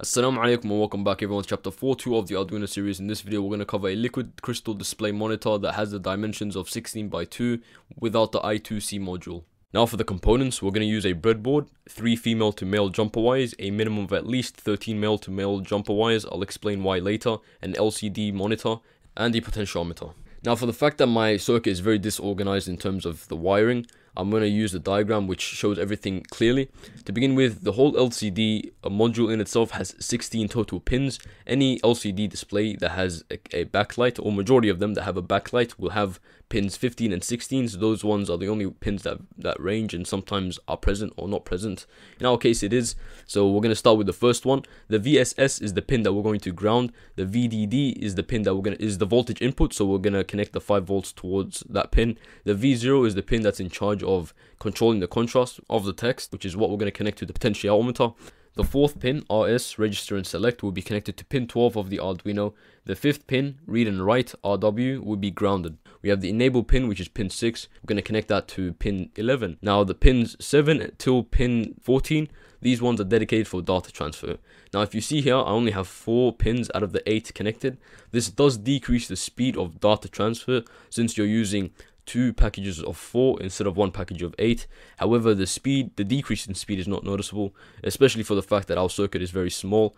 Assalamu alaikum and welcome back everyone to chapter 42 of the Arduino series. In this video we're going to cover a liquid crystal display monitor that has the dimensions of 16 by 2 without the I2C module. Now for the components, we're going to use a breadboard, 3 female to male jumper wires, a minimum of at least 13 male to male jumper wires, I'll explain why later, an LCD monitor, and a potentiometer. Now for the fact that my circuit is very disorganized in terms of the wiring, I'm going to use the diagram which shows everything clearly. To begin with, the whole LCD module in itself has 16 total pins. Any LCD display that has a, backlight, or majority of them that have a backlight, will have pins 15 and 16 so those ones are the only pins that that range and sometimes are present or not present. In our case it is. So we're going to start with the first one. The vss is the pin that we're going to ground. The vdd is the pin that we're going to is the voltage input. So we're going to connect the 5 volts towards that pin. The v0 is the pin that's in charge of controlling the contrast of the text which is what we're going to connect to the potentiometer the fourth pin, RS, register and select, will be connected to pin 12 of the Arduino. The fifth pin, read and write, RW, will be grounded. We have the enable pin, which is pin 6. We're going to connect that to pin 11. Now, the pins 7 till pin 14, these ones are dedicated for data transfer. Now, if you see here, I only have 4 pins out of the 8 connected. This does decrease the speed of data transfer since you're using two packages of 4 instead of one package of 8. However, the speed, the decrease in speed is not noticeable, especially for the fact that our circuit is very small.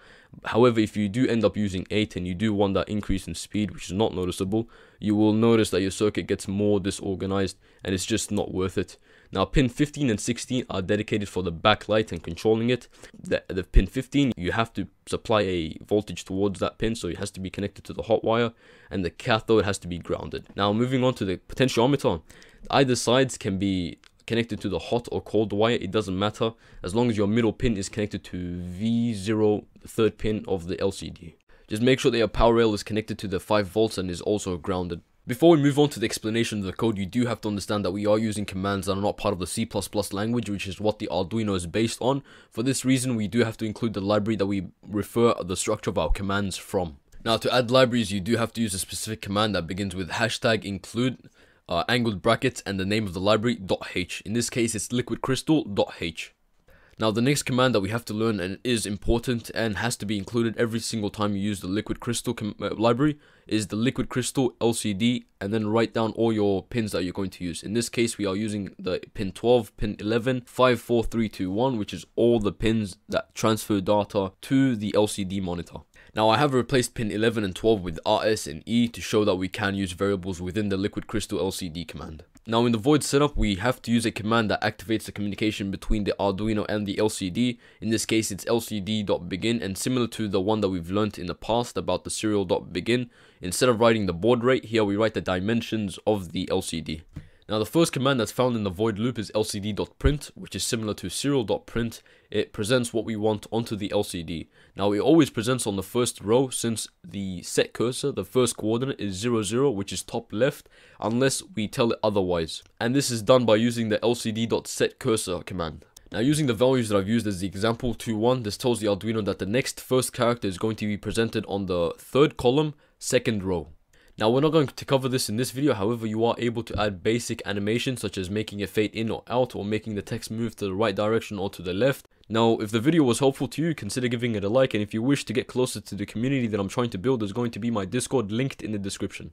However, if you do end up using 8 and you do want that increase in speed, which is not noticeable, you will notice that your circuit gets more disorganized and it's just not worth it. Now pin 15 and 16 are dedicated for the backlight and controlling it. The, the pin 15, you have to supply a voltage towards that pin, so it has to be connected to the hot wire, and the cathode has to be grounded. Now moving on to the potentiometer, either sides can be connected to the hot or cold wire, it doesn't matter, as long as your middle pin is connected to V0, the third pin of the LCD. Just make sure that your power rail is connected to the 5 volts and is also grounded. Before we move on to the explanation of the code, you do have to understand that we are using commands that are not part of the C++ language, which is what the Arduino is based on. For this reason, we do have to include the library that we refer the structure of our commands from. Now, to add libraries, you do have to use a specific command that begins with hashtag include uh, angled brackets and the name of the library .h. In this case, it's liquid crystal.h. Now the next command that we have to learn and is important and has to be included every single time you use the liquid crystal uh, library is the liquid crystal LCD and then write down all your pins that you're going to use. In this case we are using the pin 12, pin 11, 5, 4, 3, 2, 1 which is all the pins that transfer data to the LCD monitor. Now I have replaced pin 11 and 12 with RS and E to show that we can use variables within the liquid crystal LCD command. Now in the void setup, we have to use a command that activates the communication between the Arduino and the LCD. In this case, it's lcd.begin and similar to the one that we've learned in the past about the serial.begin, instead of writing the baud rate, here we write the dimensions of the LCD. Now the first command that's found in the void loop is lcd.print, which is similar to serial.print. It presents what we want onto the LCD. Now it always presents on the first row since the set cursor, the first coordinate is 0, 0, which is top left, unless we tell it otherwise. And this is done by using the lcd.setCursor command. Now using the values that I've used as the example to 1, this tells the Arduino that the next first character is going to be presented on the third column, second row. Now we're not going to cover this in this video, however you are able to add basic animations such as making it fade in or out or making the text move to the right direction or to the left. Now if the video was helpful to you, consider giving it a like and if you wish to get closer to the community that I'm trying to build, there's going to be my Discord linked in the description.